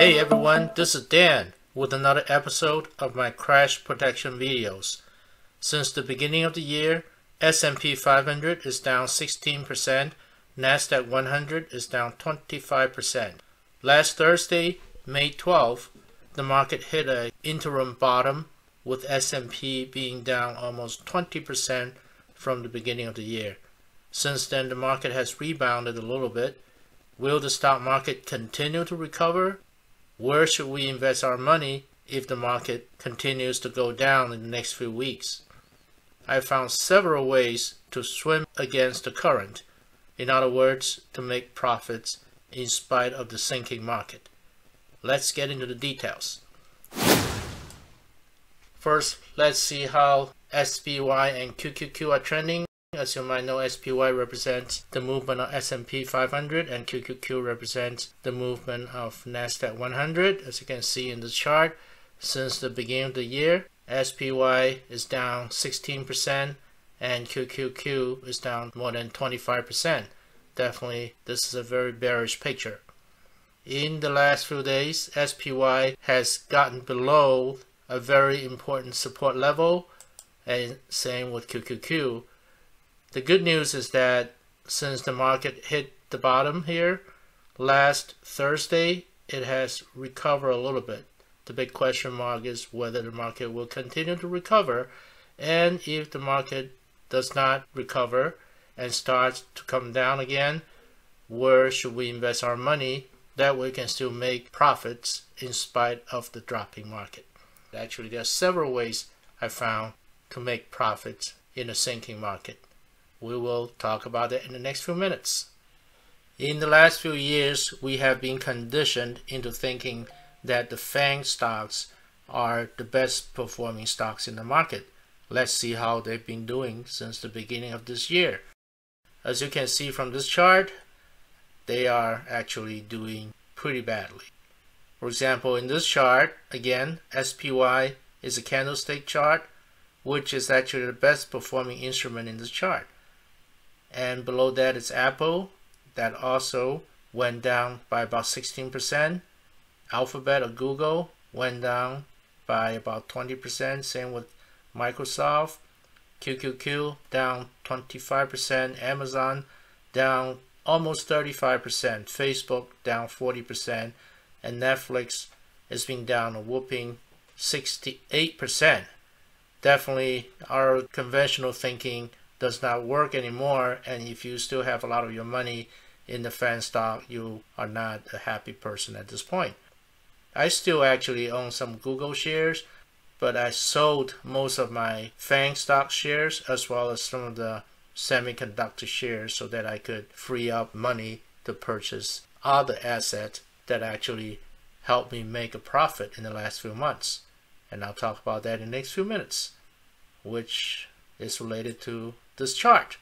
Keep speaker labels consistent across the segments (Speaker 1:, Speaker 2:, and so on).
Speaker 1: Hey everyone, this is Dan with another episode of my crash protection videos. Since the beginning of the year, S&P 500 is down 16%, Nasdaq 100 is down 25%. Last Thursday, May 12, the market hit a interim bottom with S&P being down almost 20% from the beginning of the year. Since then, the market has rebounded a little bit. Will the stock market continue to recover? Where should we invest our money if the market continues to go down in the next few weeks? I found several ways to swim against the current. In other words, to make profits in spite of the sinking market. Let's get into the details. First, let's see how SPY and QQQ are trending. As you might know, SPY represents the movement of S&P 500 and QQQ represents the movement of Nasdaq 100. As you can see in the chart, since the beginning of the year, SPY is down 16% and QQQ is down more than 25%. Definitely, this is a very bearish picture. In the last few days, SPY has gotten below a very important support level, and same with QQQ. The good news is that since the market hit the bottom here last Thursday, it has recovered a little bit. The big question mark is whether the market will continue to recover, and if the market does not recover and starts to come down again, where should we invest our money that we can still make profits in spite of the dropping market. Actually, there are several ways I found to make profits in a sinking market. We will talk about it in the next few minutes. In the last few years, we have been conditioned into thinking that the FANG stocks are the best performing stocks in the market. Let's see how they've been doing since the beginning of this year. As you can see from this chart, they are actually doing pretty badly. For example, in this chart, again, SPY is a candlestick chart, which is actually the best performing instrument in this chart. And below that is Apple, that also went down by about 16%. Alphabet or Google went down by about 20%. Same with Microsoft. QQQ down 25%. Amazon down almost 35%, Facebook down 40%, and Netflix has been down a whooping 68%. Definitely, our conventional thinking does not work anymore, and if you still have a lot of your money in the FANG stock, you are not a happy person at this point. I still actually own some Google shares, but I sold most of my FANG stock shares as well as some of the semiconductor shares so that I could free up money to purchase other assets that actually helped me make a profit in the last few months. And I'll talk about that in the next few minutes, which is related to this chart.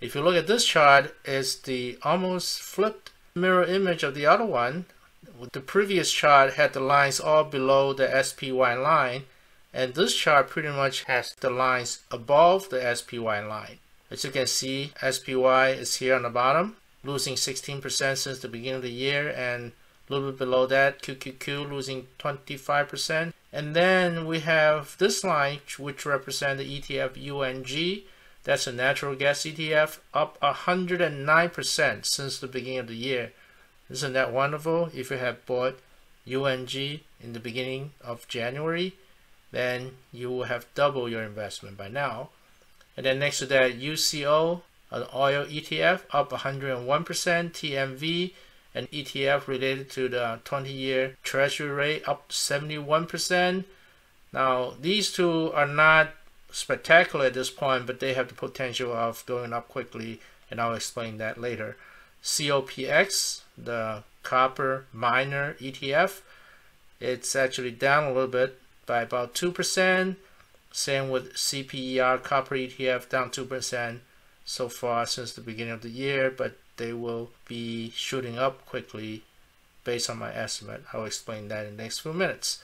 Speaker 1: If you look at this chart, it's the almost flipped mirror image of the other one. The previous chart had the lines all below the SPY line, and this chart pretty much has the lines above the SPY line. As you can see, SPY is here on the bottom, losing 16% since the beginning of the year, and a little bit below that, QQQ losing 25%. And then we have this line, which represents the ETF UNG. That's a natural gas ETF, up 109% since the beginning of the year. Isn't that wonderful? If you have bought UNG in the beginning of January, then you will have double your investment by now. And then next to that, UCO, an oil ETF, up 101%. TMV, an ETF related to the 20-year Treasury rate, up 71%. Now, these two are not spectacular at this point, but they have the potential of going up quickly, and I'll explain that later. COPX, the copper miner ETF, it's actually down a little bit by about 2%. Same with CPER copper ETF down 2% so far since the beginning of the year, but they will be shooting up quickly based on my estimate. I'll explain that in the next few minutes.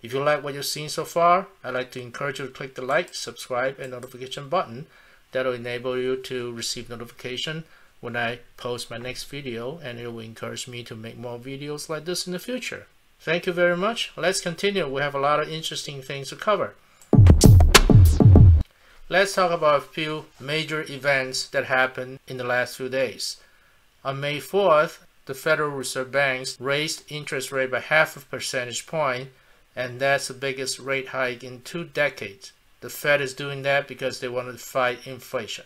Speaker 1: If you like what you've seen so far, I'd like to encourage you to click the like, subscribe, and notification button. That'll enable you to receive notification when I post my next video and it will encourage me to make more videos like this in the future. Thank you very much. Let's continue. We have a lot of interesting things to cover. Let's talk about a few major events that happened in the last few days. On May 4th, the Federal Reserve Banks raised interest rate by half a percentage point, and that's the biggest rate hike in two decades. The Fed is doing that because they want to fight inflation.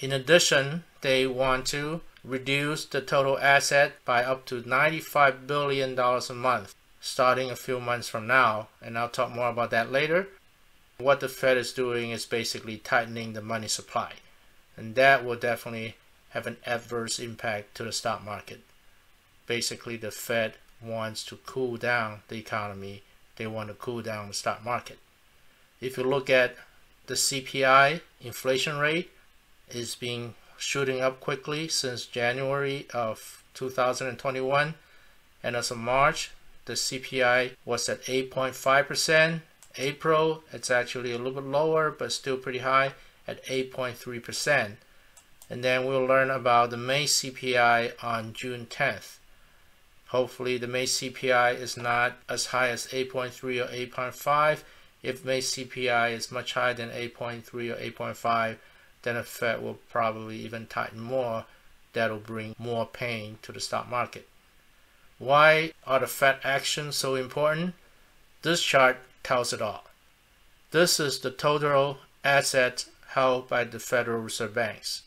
Speaker 1: In addition, they want to reduce the total asset by up to $95 billion a month starting a few months from now, and I'll talk more about that later. What the Fed is doing is basically tightening the money supply, and that will definitely have an adverse impact to the stock market. Basically, the Fed wants to cool down the economy, they want to cool down the stock market. If you look at the CPI inflation rate it's been shooting up quickly since January of 2021 and as of March the CPI was at 8.5%. April, it's actually a little bit lower, but still pretty high at 8.3%. And then we'll learn about the May CPI on June 10th. Hopefully the May CPI is not as high as 8.3 or 8.5. If May CPI is much higher than 8.3 or 8.5, then the Fed will probably even tighten more. That'll bring more pain to the stock market. Why are the Fed actions so important? This chart tells it all. This is the total assets held by the Federal Reserve Banks.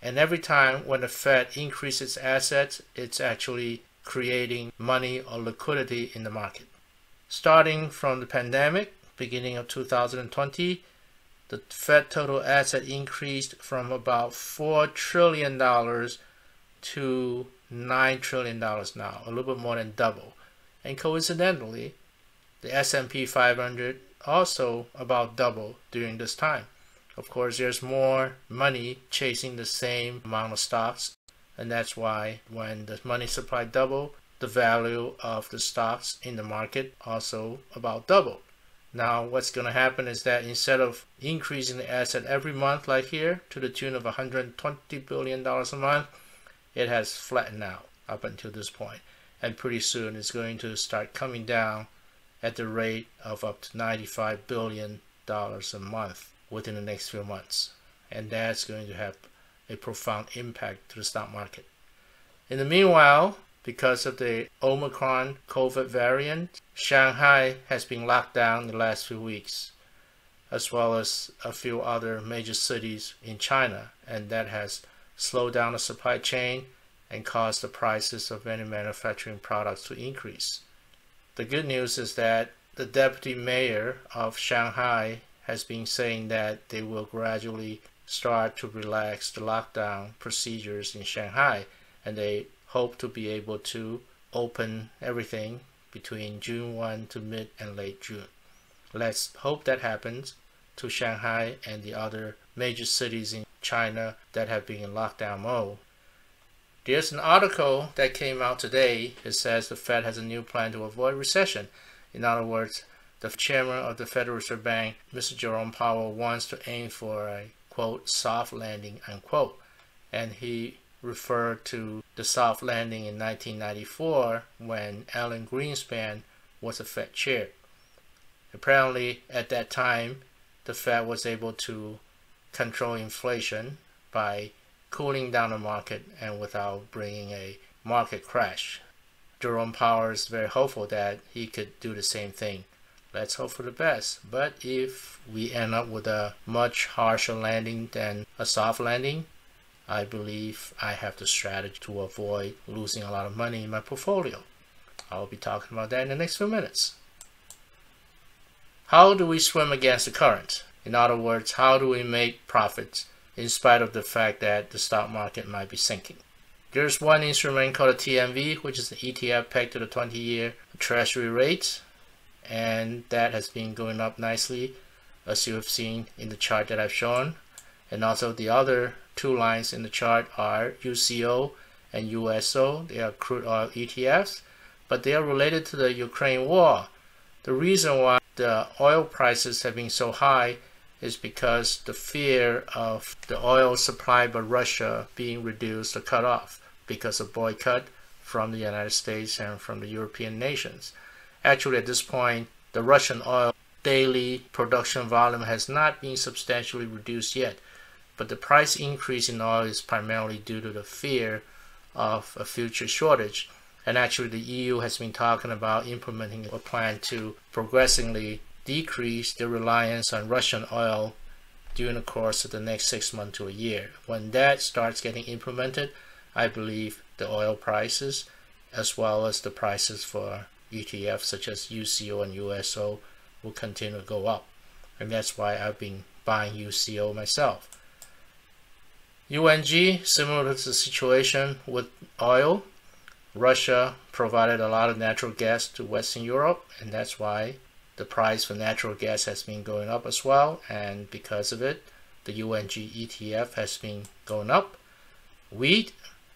Speaker 1: And every time when the Fed increases assets, it's actually creating money or liquidity in the market. Starting from the pandemic, beginning of 2020, the Fed total asset increased from about $4 trillion to $9 trillion now, a little bit more than double. And coincidentally, the S&P 500 also about double during this time. Of course, there's more money chasing the same amount of stocks, and that's why when the money supply double, the value of the stocks in the market also about double. Now, what's going to happen is that instead of increasing the asset every month like here to the tune of $120 billion a month, it has flattened out up until this point. And pretty soon it's going to start coming down at the rate of up to 95 billion dollars a month within the next few months. And that's going to have a profound impact to the stock market in the meanwhile because of the omicron covid variant shanghai has been locked down the last few weeks as well as a few other major cities in china and that has slowed down the supply chain, and caused the prices of many manufacturing products to increase. The good news is that the deputy mayor of Shanghai has been saying that they will gradually start to relax the lockdown procedures in Shanghai and they hope to be able to open everything between June 1 to mid and late June. Let's hope that happens to Shanghai and the other major cities in China that have been in lockdown mode. There's an article that came out today. It says the Fed has a new plan to avoid recession. In other words, the chairman of the Federal Reserve Bank, Mr. Jerome Powell, wants to aim for a quote soft landing unquote. And he referred to the soft landing in 1994 when Alan Greenspan was a Fed chair. Apparently, at that time, the Fed was able to control inflation by cooling down the market and without bringing a market crash. Jerome Powell is very hopeful that he could do the same thing. Let's hope for the best. But if we end up with a much harsher landing than a soft landing, I believe I have the strategy to avoid losing a lot of money in my portfolio. I'll be talking about that in the next few minutes. How do we swim against the current? In other words, how do we make profits in spite of the fact that the stock market might be sinking? There's one instrument called a TMV, which is an ETF pegged to the 20 year treasury rate, and that has been going up nicely, as you have seen in the chart that I've shown. And also, the other two lines in the chart are UCO and USO, they are crude oil ETFs, but they are related to the Ukraine war. The reason why the oil prices have been so high is because the fear of the oil supply by Russia being reduced or cut off because of boycott from the United States and from the European nations. Actually, at this point, the Russian oil daily production volume has not been substantially reduced yet, but the price increase in oil is primarily due to the fear of a future shortage. And actually, the EU has been talking about implementing a plan to progressively decrease the reliance on Russian oil during the course of the next six months to a year. When that starts getting implemented, I believe the oil prices, as well as the prices for ETFs such as UCO and USO, will continue to go up. And that's why I've been buying UCO myself. UNG, similar to the situation with oil, Russia provided a lot of natural gas to Western Europe, and that's why the price for natural gas has been going up as well. And because of it, the UNG ETF has been going up. Wheat,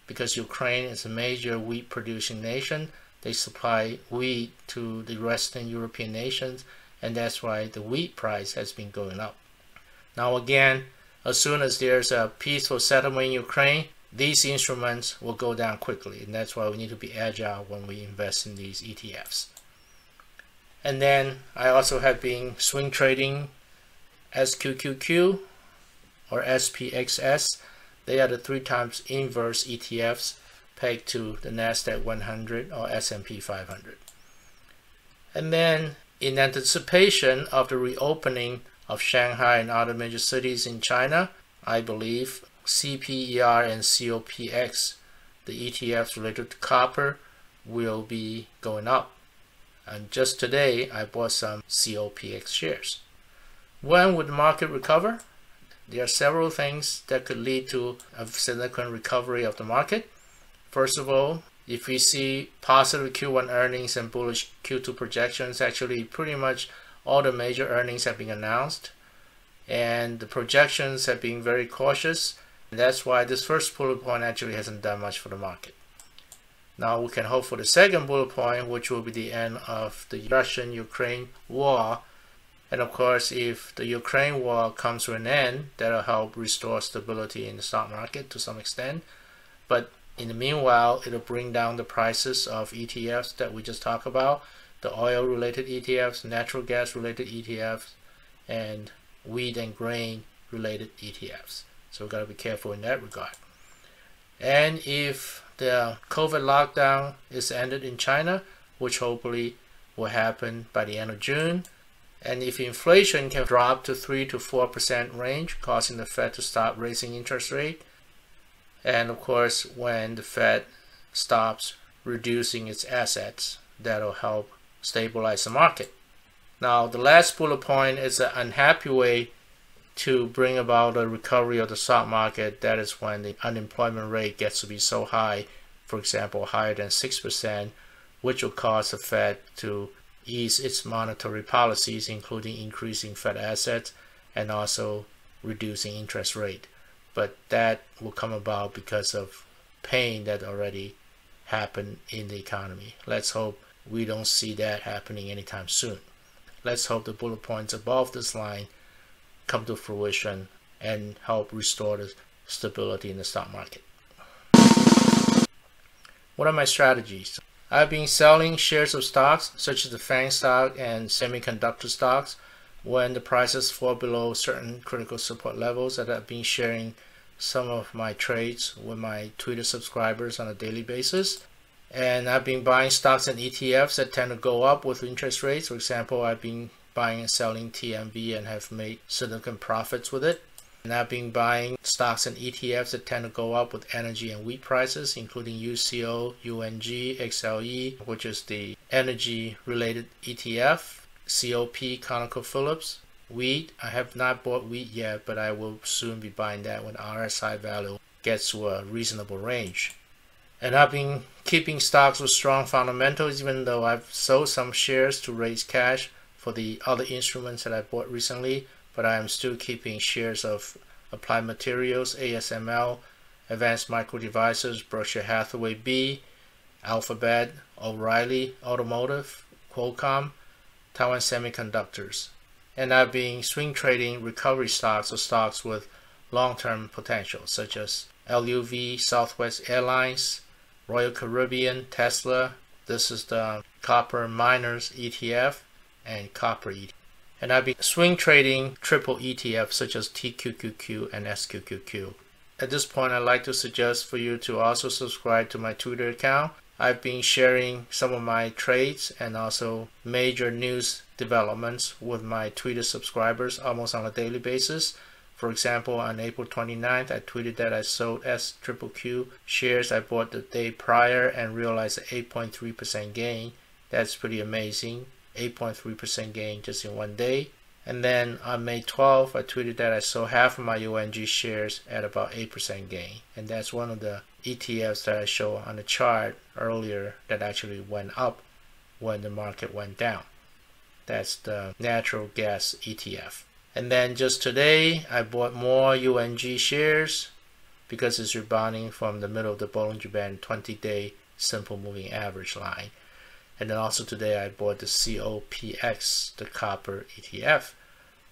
Speaker 1: because Ukraine is a major wheat producing nation, they supply wheat to the Western European nations, and that's why the wheat price has been going up. Now, again, as soon as there's a peaceful settlement in Ukraine, these instruments will go down quickly, and that's why we need to be agile when we invest in these ETFs. And then I also have been swing trading SQQQ or SPXS. They are the three times inverse ETFs pegged to the Nasdaq 100 or S&P 500. And then in anticipation of the reopening of Shanghai and other major cities in China, I believe CPER and COPX, the ETFs related to copper, will be going up. And just today, I bought some COPX shares. When would the market recover? There are several things that could lead to a significant recovery of the market. First of all, if we see positive Q1 earnings and bullish Q2 projections, actually pretty much all the major earnings have been announced and the projections have been very cautious. And that's why this first bullet point actually hasn't done much for the market. Now we can hope for the second bullet point, which will be the end of the Russian-Ukraine war. And of course, if the Ukraine war comes to an end, that'll help restore stability in the stock market to some extent. But in the meanwhile, it'll bring down the prices of ETFs that we just talked about, the oil related ETFs, natural gas related ETFs, and wheat and grain related ETFs. So we've got to be careful in that regard. And if the COVID lockdown is ended in China, which hopefully will happen by the end of June, and if inflation can drop to 3 to 4% range, causing the Fed to stop raising interest rate, and of course, when the Fed stops reducing its assets, that'll help stabilize the market. Now, the last bullet point is an unhappy way to bring about a recovery of the stock market. That is when the unemployment rate gets to be so high, for example, higher than 6%, which will cause the Fed to ease its monetary policies, including increasing Fed assets and also reducing interest rate but that will come about because of pain that already happened in the economy. Let's hope we don't see that happening anytime soon. Let's hope the bullet points above this line come to fruition and help restore the stability in the stock market. What are my strategies? I've been selling shares of stocks such as the FANG stock and semiconductor stocks when the prices fall below certain critical support levels that I've been sharing some of my trades with my Twitter subscribers on a daily basis. And I've been buying stocks and ETFs that tend to go up with interest rates. For example, I've been buying and selling TMV and have made significant profits with it. And I've been buying stocks and ETFs that tend to go up with energy and wheat prices, including UCO, UNG, XLE, which is the energy related ETF, COP, ConocoPhillips, Wheat, I have not bought wheat yet, but I will soon be buying that when RSI value gets to a reasonable range. And I've been keeping stocks with strong fundamentals, even though I've sold some shares to raise cash for the other instruments that I bought recently, but I am still keeping shares of Applied Materials, ASML, Advanced Micro Devices, Berkshire Hathaway B, Alphabet, O'Reilly Automotive, Qualcomm, Taiwan Semiconductors And I've been swing trading recovery stocks or stocks with long-term potential, such as LUV, Southwest Airlines, Royal Caribbean, Tesla. This is the Copper Miners ETF and Copper ETF. And I've been swing trading triple ETFs such as TQQQ and SQQQ. At this point, I'd like to suggest for you to also subscribe to my Twitter account. I've been sharing some of my trades and also major news developments with my Twitter subscribers almost on a daily basis. For example, on April 29th, I tweeted that I sold SQQQ shares I bought the day prior and realized an 8.3% gain. That's pretty amazing. 8.3% gain just in one day. And then on May 12th, I tweeted that I sold half of my UNG shares at about 8% gain. And that's one of the ETFs that I showed on the chart earlier that actually went up when the market went down. That's the natural gas ETF. And then just today, I bought more UNG shares because it's rebounding from the middle of the Bollinger Band 20-day simple moving average line. And then also today I bought the COPX, the copper ETF,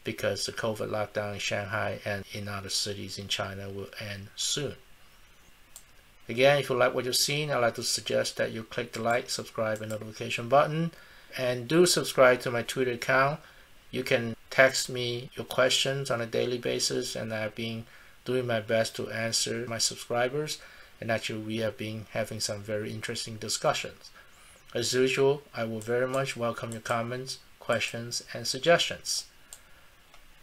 Speaker 1: because the COVID lockdown in Shanghai and in other cities in China will end soon. Again, if you like what you've seen, I'd like to suggest that you click the like, subscribe, and notification button. And do subscribe to my Twitter account. You can text me your questions on a daily basis, and I've been doing my best to answer my subscribers. And actually, we have been having some very interesting discussions. As usual, I will very much welcome your comments, questions, and suggestions.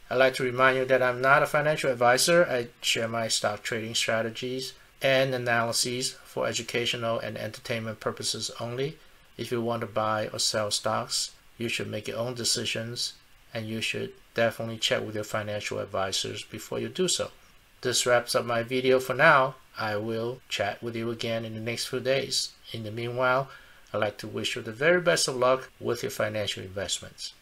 Speaker 1: I'd like to remind you that I'm not a financial advisor. I share my stock trading strategies and analyses for educational and entertainment purposes only. If you want to buy or sell stocks, you should make your own decisions and you should definitely check with your financial advisors before you do so. This wraps up my video for now. I will chat with you again in the next few days. In the meanwhile, I'd like to wish you the very best of luck with your financial investments.